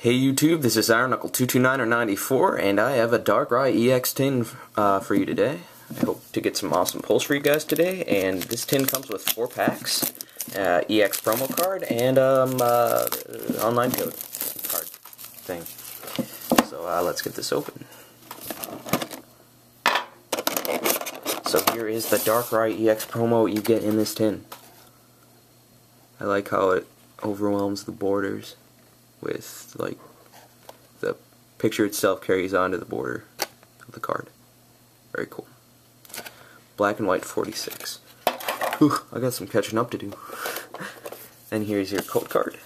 Hey YouTube, this is Iron Knuckle 229 or 94, and I have a Darkrai EX tin uh, for you today. I hope to get some awesome pulls for you guys today, and this tin comes with four packs, uh, EX promo card, and um, uh, online code card thing. So uh, let's get this open. So here is the Darkrai EX promo you get in this tin. I like how it overwhelms the borders with like the picture itself carries on to the border of the card. Very cool. Black and white 46. Whew, I got some catching up to do. and here's your code card.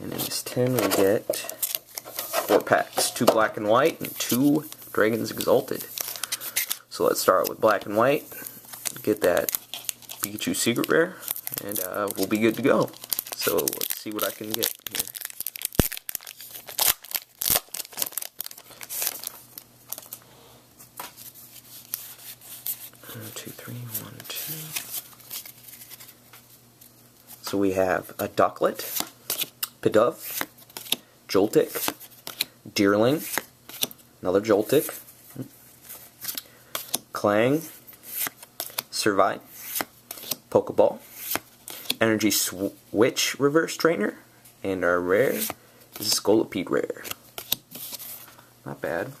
And in this tin we get four packs. Two black and white and two Dragons Exalted. So let's start with black and white. Get that Pikachu Secret Rare. And uh, we'll be good to go. So let's see what I can get here. One, two, three, one, two. So we have a Ducklett, Pidove, Joltik, Deerling, another Joltik, Klang, Servine, Pokeball, Energy Switch Reverse Trainer, and our rare is a Scolipede Rare. Not bad.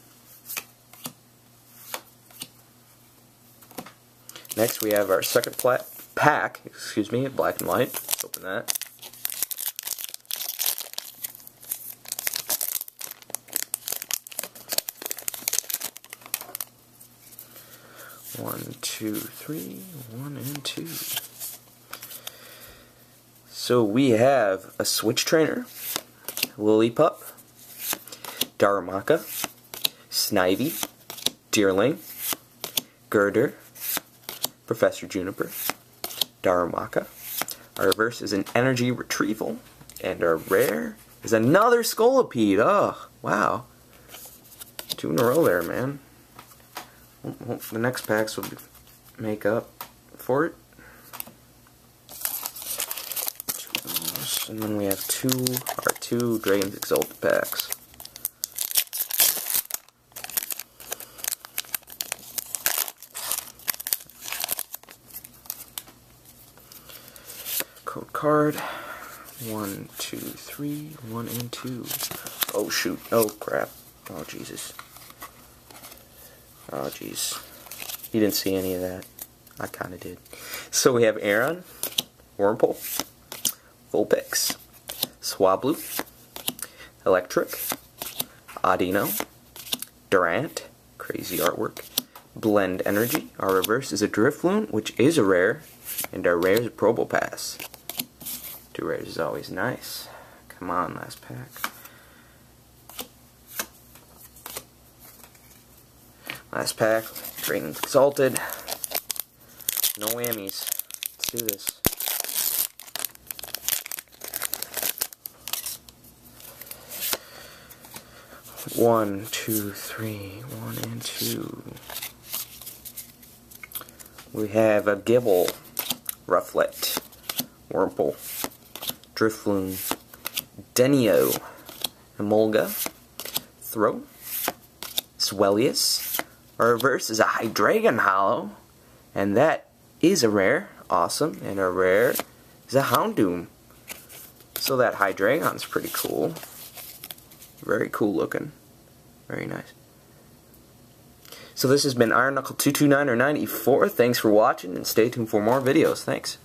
Next we have our second pack, excuse me, black and white. Let's open that. One, two, three, one and two. So we have a Switch Trainer, Lillipup, Darumaka, Snivy, Deerling, Gurdurr, Professor Juniper, Darumaka. Our reverse is an Energy Retrieval, and our rare is another Scolipede. Oh, wow. Two in a row there, man. The next packs will make up for it. And then we have two our two Dragons Exalted packs. Code card. One, two, three, one and two. Oh shoot. Oh crap. Oh Jesus. Oh jeez. You didn't see any of that. I kinda did. So we have Aron, Wurmple, Vulpix, Swablu, Electric, Audino, Durant, crazy artwork, Blend Energy, our reverse is a Drifloon, which is a rare, and our rare is a Probopass. Two rares is always nice. Come on, last pack. Last pack, Dragon Exalted. No whammies. Let's do this. One, two, three, one and two. We have a Gible, Rufflet, Wurmple, Drifloon, Deino, Emolga, Throh, Zweilous. Our reverse is a Hydreigon Holo, and that is a rare. Awesome. And a rare is a Houndoom. So that Hydreigon's pretty cool. Very cool looking. Very nice. So this has been Iron Knuckle 229 or 94. Thanks for watching and stay tuned for more videos. Thanks.